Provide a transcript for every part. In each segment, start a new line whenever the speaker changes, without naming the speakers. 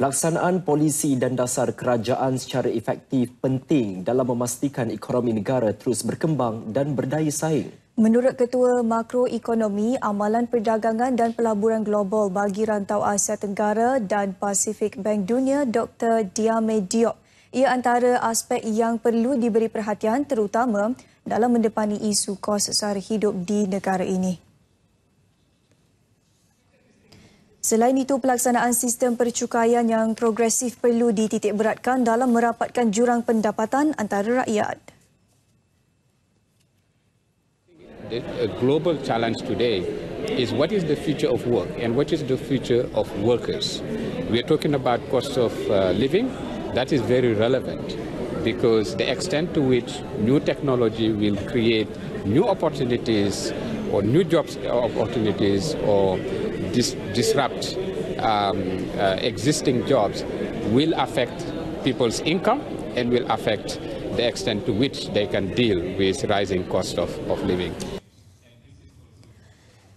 Pelaksanaan polisi dan dasar kerajaan secara efektif penting dalam memastikan ekonomi negara terus berkembang dan berdaya saing.
Menurut Ketua Makroekonomi, Amalan Perdagangan dan Pelaburan Global bagi Rantau Asia Tenggara dan Pasifik Bank Dunia, Dr. Diame Diop, ia antara aspek yang perlu diberi perhatian terutama dalam mendepani isu kos sara hidup di negara ini. Selain itu, pelaksanaan sistem percukaian yang progresif perlu dititikberatkan dalam merapatkan jurang pendapatan antara rakyat.
The global challenge today is what is the future of work and what is the future of workers. We are talking about cost of uh, living. That is very relevant because the extent to which new technology will create new opportunities or new jobs opportunities or dis disrupt um, uh, existing jobs will affect people's income and will affect the extent to which they can deal with rising cost of, of living.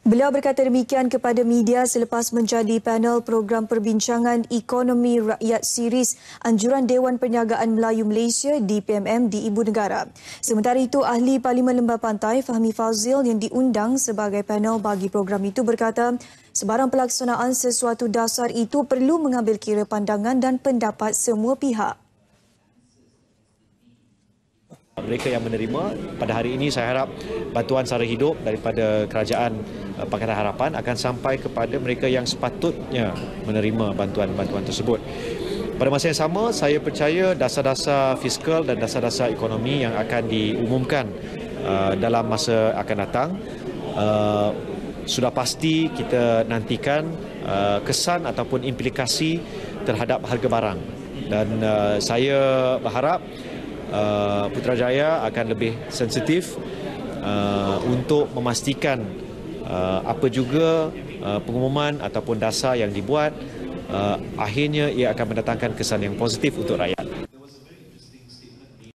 Beliau berkata demikian kepada media selepas menjadi panel program perbincangan Ekonomi Rakyat Series Anjuran Dewan Perniagaan Melayu Malaysia di PMM di Ibu Negara. Sementara itu, Ahli Parlimen Lembah Pantai Fahmi Fazil yang diundang sebagai panel bagi program itu berkata sebarang pelaksanaan sesuatu dasar itu perlu mengambil kira pandangan dan pendapat semua pihak.
Mereka yang menerima pada hari ini saya harap bantuan sara hidup daripada kerajaan eh, Pakatan Harapan akan sampai kepada mereka yang sepatutnya menerima bantuan-bantuan tersebut. Pada masa yang sama, saya percaya dasar-dasar fiskal dan dasar-dasar ekonomi yang akan diumumkan uh, dalam masa akan datang uh, sudah pasti kita nantikan uh, kesan ataupun implikasi terhadap harga barang. Dan uh, saya berharap uh, Putrajaya akan lebih sensitif uh, untuk memastikan uh, apa juga uh, pengumuman ataupun dasar yang dibuat uh, akhirnya ia akan mendatangkan kesan yang positif untuk rakyat.